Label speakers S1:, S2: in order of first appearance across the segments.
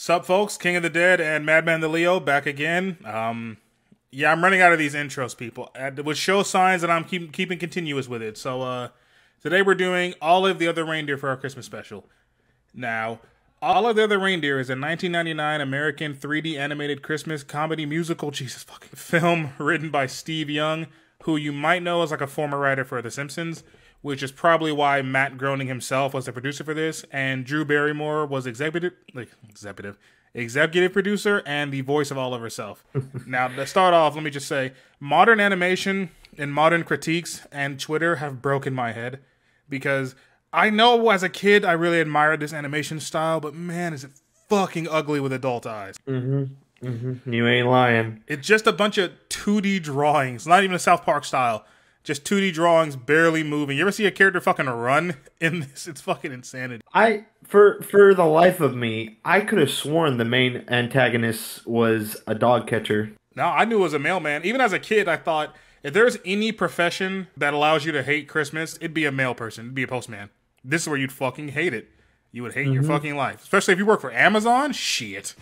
S1: Sup, folks? King of the Dead and Madman the Leo back again. Um, yeah, I'm running out of these intros, people, which show signs that I'm keep, keeping continuous with it. So, uh, today we're doing Olive the Other Reindeer for our Christmas special. Now, Olive the Other Reindeer is a 1999 American 3D animated Christmas comedy musical, Jesus fucking film written by Steve Young, who you might know as like a former writer for The Simpsons which is probably why Matt Groening himself was the producer for this, and Drew Barrymore was executive, like executive, executive producer and the voice of Olive herself. now, to start off, let me just say, modern animation and modern critiques and Twitter have broken my head because I know as a kid I really admired this animation style, but man, is it fucking ugly with adult eyes.
S2: Mm-hmm. Mm-hmm. You ain't lying.
S1: It's just a bunch of 2D drawings, not even a South Park style just 2D drawings barely moving. You ever see a character fucking run in this? It's fucking insanity.
S2: I for for the life of me, I could have sworn the main antagonist was a dog catcher.
S1: No, I knew it was a mailman. Even as a kid, I thought if there's any profession that allows you to hate Christmas, it'd be a mail person, it'd be a postman. This is where you'd fucking hate it. You would hate mm-hmm. your fucking life, especially if you work for Amazon. Shit.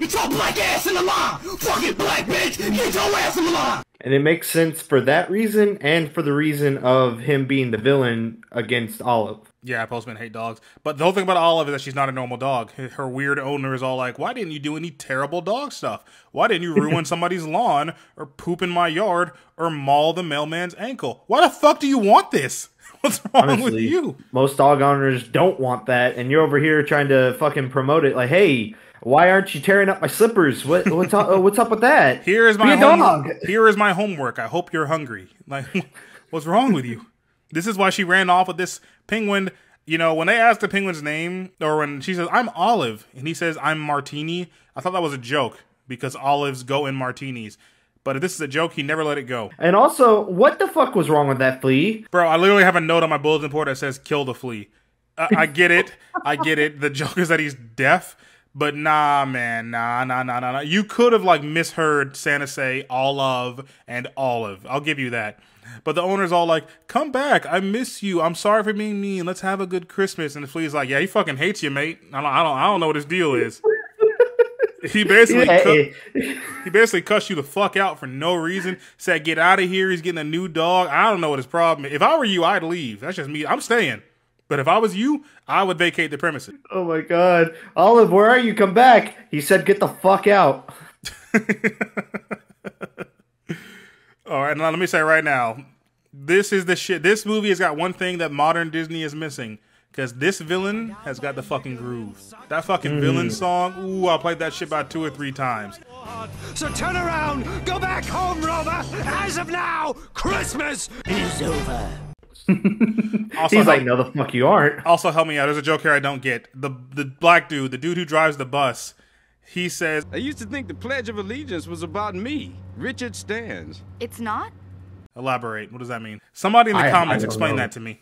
S3: Get your black ass in the line! Fucking black bitch! Get your ass in the line!
S2: And it makes sense for that reason and for the reason of him being the villain against Olive.
S1: Yeah, postmen hate dogs. But the whole thing about Olive is that she's not a normal dog. Her weird owner is all like, Why didn't you do any terrible dog stuff? Why didn't you ruin somebody's lawn or poop in my yard or maul the mailman's ankle? Why the fuck do you want this? What's wrong Honestly, with you?
S2: Most dog owners don't want that, and you're over here trying to fucking promote it like, hey, why aren't you tearing up my slippers? What, what's up? Uh, what's up with that?
S1: Here is my dog. Here is my homework. I hope you're hungry. Like, what's wrong with you? This is why she ran off with this penguin. You know, when they asked the penguin's name, or when she says, "I'm Olive," and he says, "I'm Martini," I thought that was a joke because olives go in martinis. But if this is a joke, he never let it go.
S2: And also, what the fuck was wrong with that flea?
S1: Bro, I literally have a note on my bulletin board that says "kill the flea." Uh, I get it. I get it. The joke is that he's deaf but nah, man, nah, nah, nah, nah, nah. You could have like misheard Santa say all of and olive. I'll give you that. But the owner's all like, "Come back, I miss you. I'm sorry for being mean. Let's have a good Christmas." And the flea's like, "Yeah, he fucking hates you, mate. I don't, I don't, I don't know what his deal is." he basically cu- he basically cussed you the fuck out for no reason. Said, "Get out of here." He's getting a new dog. I don't know what his problem is. If I were you, I'd leave. That's just me. I'm staying. But if I was you, I would vacate the premises.
S2: Oh my god. Olive, where are you? Come back. He said, get the fuck out.
S1: All right, now let me say right now, this is the shit. This movie has got one thing that modern Disney is missing. Because this villain has got the fucking groove. That fucking mm. villain song, ooh, I played that shit about two or three times.
S3: So turn around, go back home, Rover. As of now, Christmas is over.
S2: Also, He's like, no, the fuck you aren't.
S1: Also, help me out. There's a joke here I don't get. The the black dude, the dude who drives the bus, he says,
S4: "I used to think the Pledge of Allegiance was about me, Richard Stans."
S5: It's not.
S1: Elaborate. What does that mean? Somebody in the I, comments I explain know. that to me.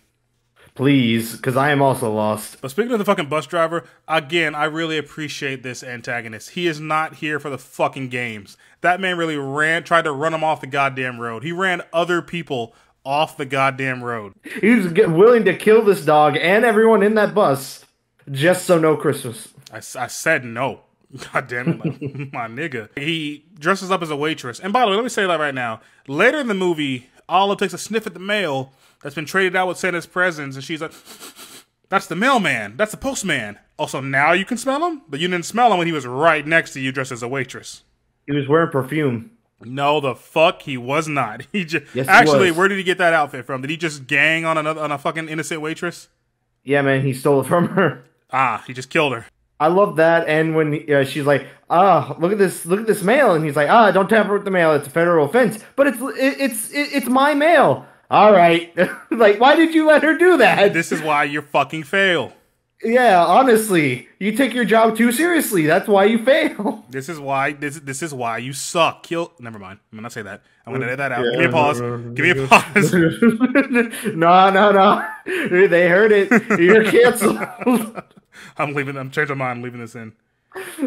S2: Please, because I am also lost.
S1: But speaking of the fucking bus driver, again, I really appreciate this antagonist. He is not here for the fucking games. That man really ran, tried to run him off the goddamn road. He ran other people off the goddamn road.
S2: He was willing to kill this dog and everyone in that bus just so no Christmas.
S1: I, I said no. God damn it, my, my nigga. He dresses up as a waitress. And by the way, let me say that right now. Later in the movie, Olive takes a sniff at the mail that's been traded out with Santa's presents, and she's like, That's the mailman. That's the postman. Also, now you can smell him, but you didn't smell him when he was right next to you dressed as a waitress.
S2: He was wearing perfume.
S1: No, the fuck he was not. He just yes, actually. Where did he get that outfit from? Did he just gang on another on a fucking innocent waitress?
S2: Yeah, man, he stole it from her.
S1: Ah, he just killed her.
S2: I love that. And when uh, she's like, "Ah, look at this, look at this mail," and he's like, "Ah, don't tamper with the mail. It's a federal offense." But it's it, it's it, it's my mail. All right, like, why did you let her do that?
S1: This is why you fucking fail.
S2: Yeah, honestly, you take your job too seriously. That's why you fail.
S1: This is why this this is why you suck. Kill. Never mind. I'm gonna say that. I'm gonna edit that out. Yeah. Give me a pause. Give me a pause.
S2: no, no, no. They heard it. You're canceled.
S1: I'm leaving. I'm changing my mind. I'm leaving this in.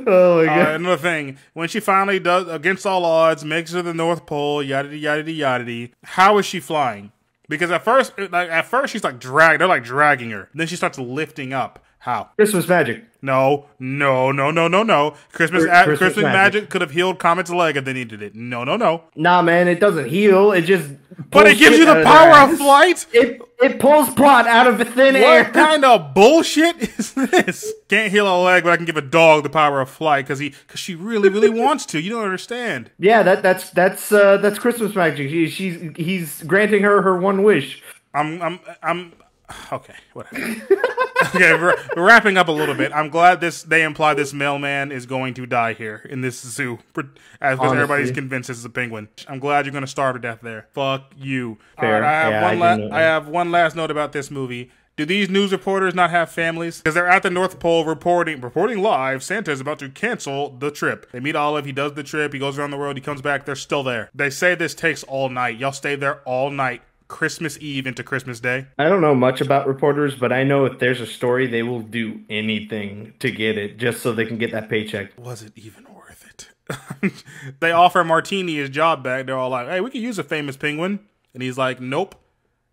S2: Oh my god!
S1: Uh, another thing, when she finally does, against all odds, makes it to the North Pole, yada yada yada. How is she flying? Because at first, like at first, she's like drag. They're like dragging her. Then she starts lifting up. How?
S2: Christmas magic.
S1: No, no, no, no, no, no. Christmas, a-
S2: Christmas
S1: Christmas magic.
S2: magic.
S1: could have healed Comet's leg if they needed it. No, no, no.
S2: Nah, man, it doesn't heal. It just.
S1: But it gives you the power of flight.
S2: It it pulls plot out of the thin air.
S1: What kind of bullshit is this? Can't heal a leg, but I can give a dog the power of flight because he, because she really, really wants to. You don't understand.
S2: Yeah, that that's that's uh, that's Christmas magic. She, she's he's granting her her one wish.
S1: I'm, I'm, I'm. Okay, whatever. okay, we're, we're wrapping up a little bit. I'm glad this they imply this mailman is going to die here in this zoo, as because everybody's convinced this is a penguin. I'm glad you're going to starve to death there. Fuck you.
S2: Fair.
S1: All right, I have
S2: Yeah,
S1: one.
S2: I
S1: la- I have one last note about this movie. Do these news reporters not have families? Because they're at the North Pole reporting reporting live. Santa is about to cancel the trip. They meet Olive. He does the trip. He goes around the world. He comes back. They're still there. They say this takes all night. Y'all stay there all night. Christmas Eve into Christmas Day.
S2: I don't know much about reporters, but I know if there's a story, they will do anything to get it just so they can get that paycheck.
S1: was it even worth it? they offer Martini his job back. They're all like, "Hey, we could use a famous penguin," and he's like, "Nope,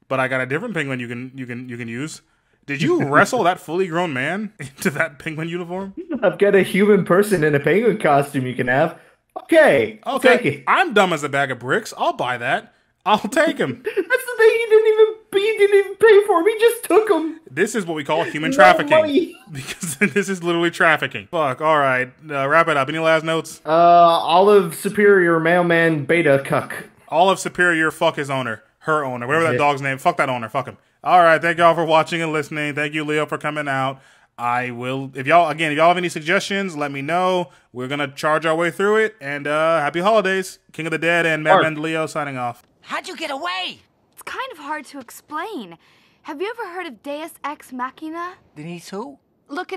S1: but I got a different penguin you can you can you can use." Did you wrestle that fully grown man into that penguin uniform?
S2: I've got a human person in a penguin costume you can have. Okay,
S1: Okay. I'm dumb as a bag of bricks. I'll buy that. I'll take him.
S2: That's the thing. He didn't even he didn't even pay for him. He just took him.
S1: This is what we call human trafficking. Because this is literally trafficking. Fuck. All right, uh, wrap it up. Any last notes?
S2: Uh, Olive Superior Mailman Beta Cuck.
S1: All of Superior, fuck his owner. Her owner. Whatever that dog's name. Fuck that owner. Fuck him. All right. Thank y'all for watching and listening. Thank you, Leo, for coming out. I will, if y'all, again, if y'all have any suggestions, let me know. We're going to charge our way through it. And uh happy holidays. King of the Dead and Madman Leo signing off.
S5: How'd you get away?
S6: It's kind of hard to explain. Have you ever heard of Deus Ex Machina?
S5: Denise who?
S6: Look it